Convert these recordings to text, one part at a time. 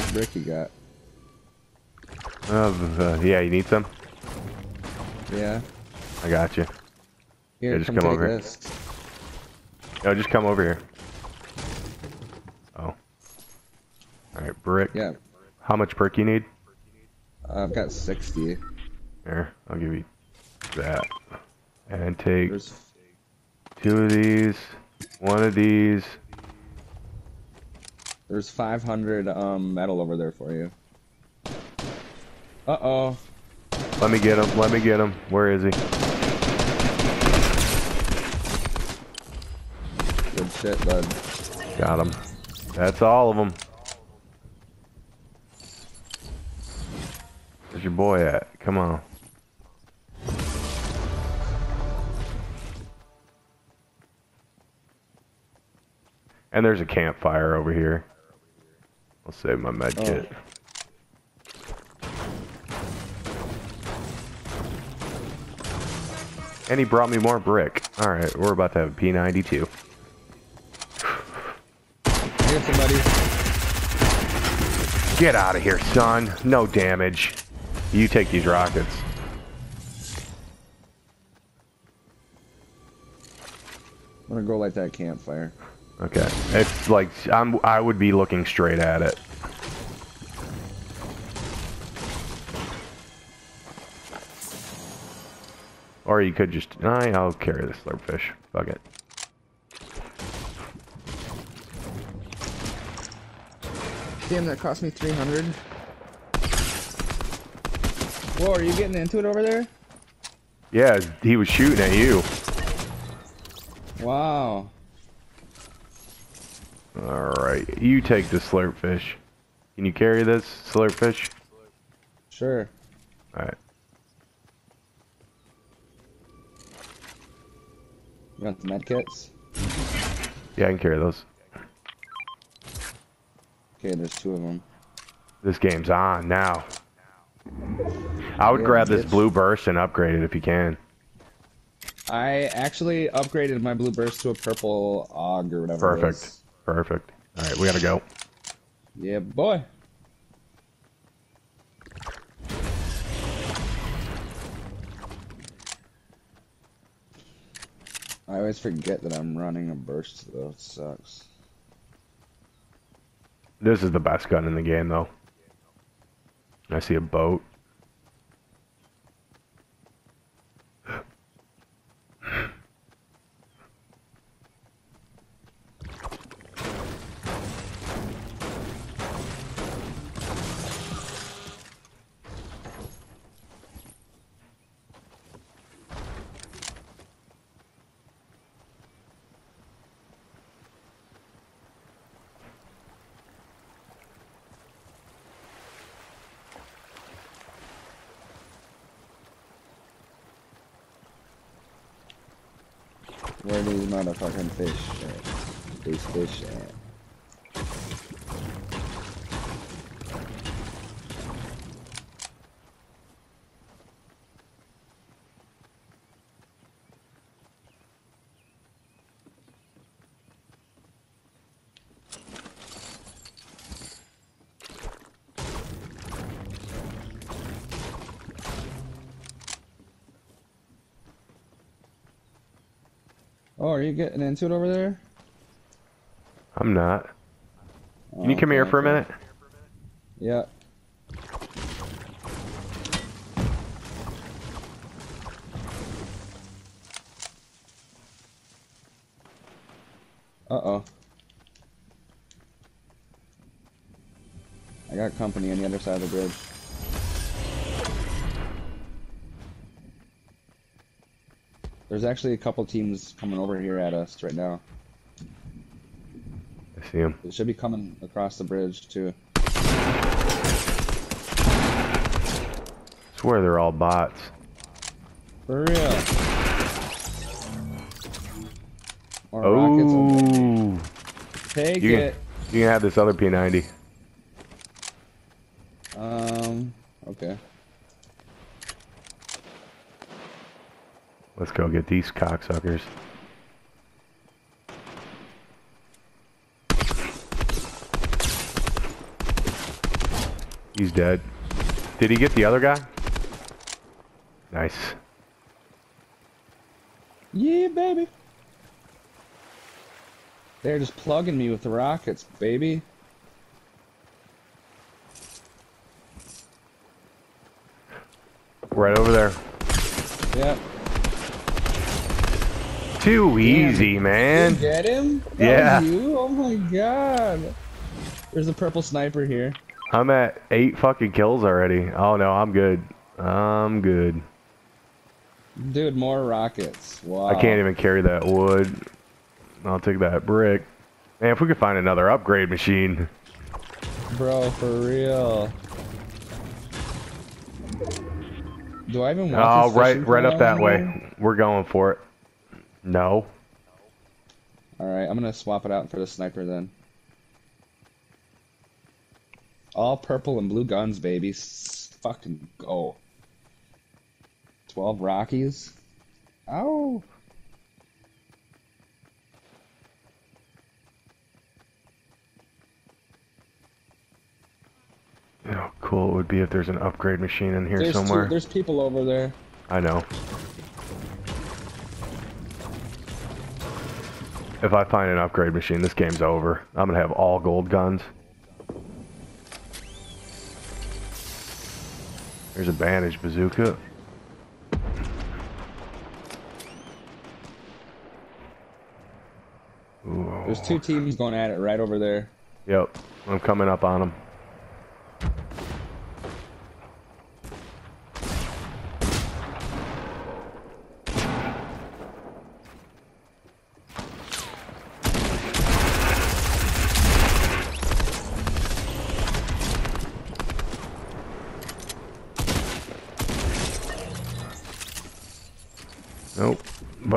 much brick you got? Uh, uh, yeah, you need some? Yeah. I got you. Here, Yeah, just come, come over here. No, just come over here. Oh. Alright, brick. Yeah, How much brick you need? I've got 60. Here, I'll give you that. And take There's two of these, one of these. There's 500 um metal over there for you. Uh oh. Let me get him, let me get him. Where is he? Good shit, bud. Got him. That's all of them. Where's your boy at? Come on. And there's a campfire over here. I'll save my med Oh. kit. And he brought me more brick. Alright, we're about to have a P92. I got somebody. Get out of here, son. No damage. You take these rockets. I'm gonna go light that campfire. Okay. It's like I'm I would be looking straight at it. Or you could just I I'll carry the slurpfish. Fuck it. Damn, that cost me 300. Whoa, are you getting into it over there? Yeah, he was shooting at you. Wow. Alright. You take the slurp fish. Can you carry this slurp fish? Sure. Alright. You want the med kits? Yeah, I can carry those. Okay, there's two of them. This game's on now. I would Yeah, grab this blue burst and upgrade it if you can. I actually upgraded my blue burst to a purple og or whatever. Perfect. Is. Perfect. All right, we gotta go. Yeah, boy. I always forget that I'm running a burst though. It sucks. This is the best gun in the game, though. I see a boat. Where these motherfucking fish at? These fish at? Oh, are you getting into it over there? I'm not. Oh, Can you come here for a minute? Yeah. Uh-oh. I got company on the other side of the bridge. There's actually a couple teams coming over here at us right now. I see them. They should be coming across the bridge too. I swear they're all bots. For real. More rockets. Oh, Take you can, it. you can have this other P90. Um. Okay. Let's get these cocksuckers. He's dead. Did he get the other guy? Nice. Yeah, baby. They're just plugging me with the rockets, baby. Right over there. Yep. Too easy, man. You get him? That Yeah. Oh my god. There's a purple sniper here. I'm at eight fucking kills already. Oh no, I'm good. I'm good. Dude, more rockets. Wow. I can't even carry that wood. I'll take that brick. Man, if we could find another upgrade machine. Bro, for real. Do I even want Oh, right, right up that way. We're going for it. No. Alright, I'm gonna swap it out for the sniper then. All purple and blue guns, baby. Fucking go. 12 Rockies. Know, how cool it would be if there's an upgrade machine in here There's, two, somewhere. there's people over there. I know. If I find an upgrade machine, this game's over. I'm gonna have all gold guns. There's a bandage bazooka. Ooh. There's two teams going at it right over there. Yep, I'm coming up on them.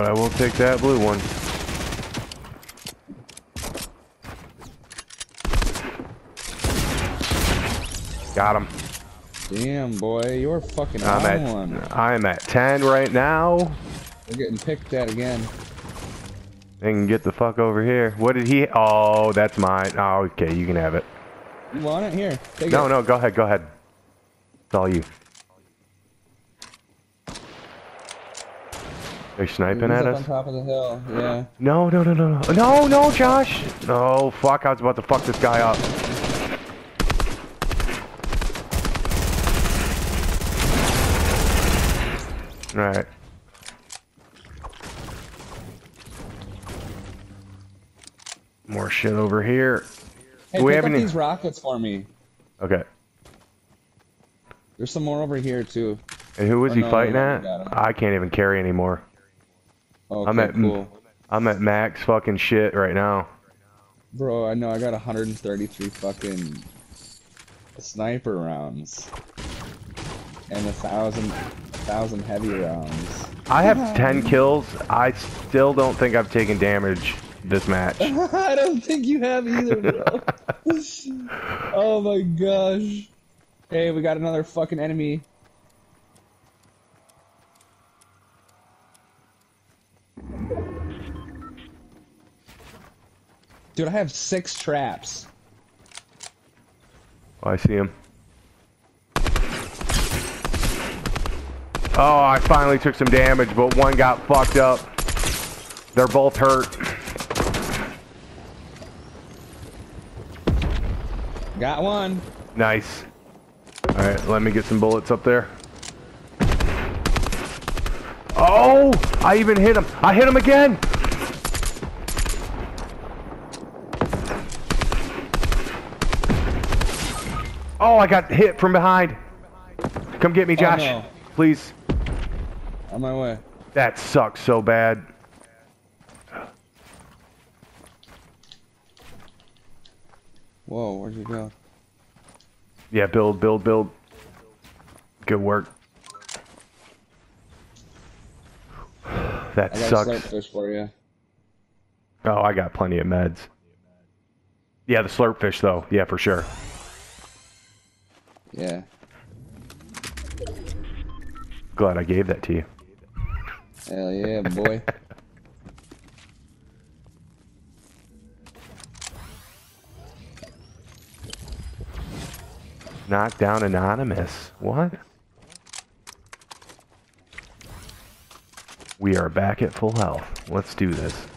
But I will take that blue one. Got him. Damn, boy, you're fucking I'm on one. at I'm at ten right now. We're getting picked at again. They can get the fuck over here. What did he? Oh, that's mine. Oh, okay, you can have it. You want it? Here, No, it. no, go ahead, go ahead. It's all you. They're sniping at us. on top of the hill. Yeah. No, no, no, no, no, no, no, Josh. No, fuck! I was about to fuck this guy up. All right. More shit over here. Hey, Do we pick have up any- these rockets for me. Okay. There's some more over here too. And who was Oh, he no, fighting no, at? we got him. I can't even carry anymore. Okay, I'm at cool. I'm at max fucking shit right now. Bro, I know I got 133 fucking sniper rounds. And a thousand, a thousand heavy rounds. I have 10 kills. I still don't think I've taken damage this match. I don't think you have either, bro. oh my gosh. Hey, we got another fucking enemy. Dude, I have six traps. Oh, I see him. Oh, I finally took some damage, but one got fucked up. They're both hurt. Got one. Nice. Alright, let me get some bullets up there. Oh! I even hit him! I hit him again! Oh, I got hit from behind. Come get me, oh, Josh. no. Please. On my way. That sucks so bad. Whoa, where'd you go? Yeah, build, build, build. Good work. That sucks. for you. Oh, I got plenty of meds. Yeah, the slurp fish though. Yeah, for sure. Yeah. Glad I gave that to you. Hell yeah, boy. Knock down anonymous. What? We are back at full health. Let's do this.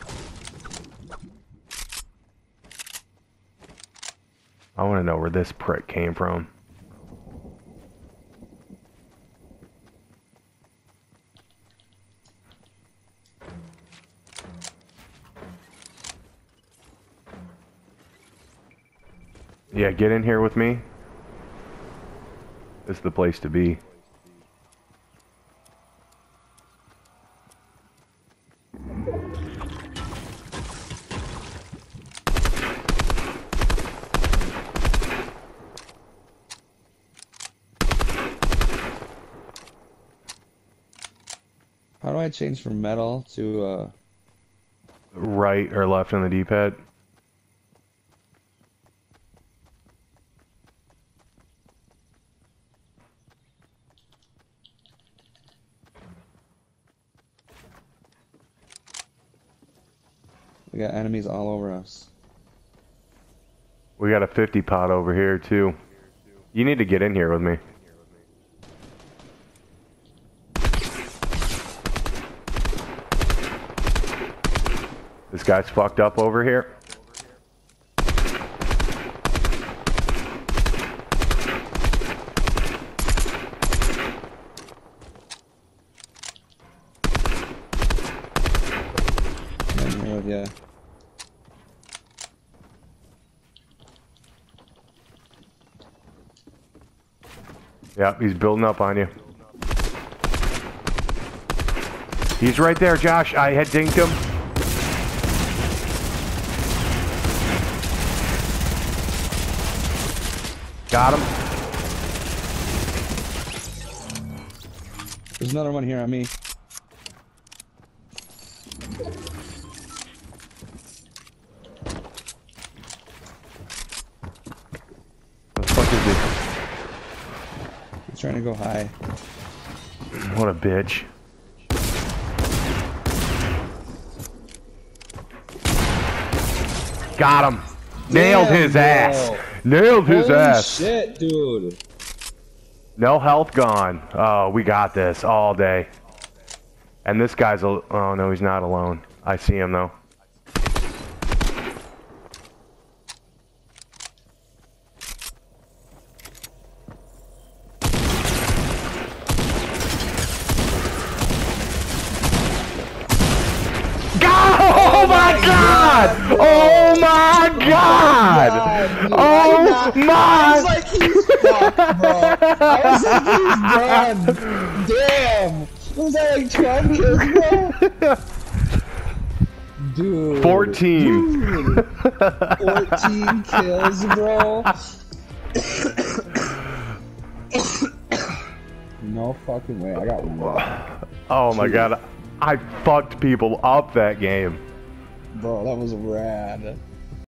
I want to know where this prick came from. Yeah, get in here with me. This is the place to be. I change from metal to uh? Right or left on the D-pad? We got enemies all over us. We got a 50 pot over here too. You need to get in here with me. This guy's fucked up over here. Ya. Yep, he's building up on you. He's right there, Josh. I had dinked him. Got him. There's another one here on me. What the fuck is He's trying to go high. What a bitch. Got him. Nailed his ass. Nailed his Holy ass. shit, dude. No health gone. Oh, we got this all day. And this guy's a. Oh no, he's not alone. I see him though. Dude. 14. Dude. 14 kills, bro. no fucking way. I got one. Oh my god. I fucked people up that game. Bro, that was rad.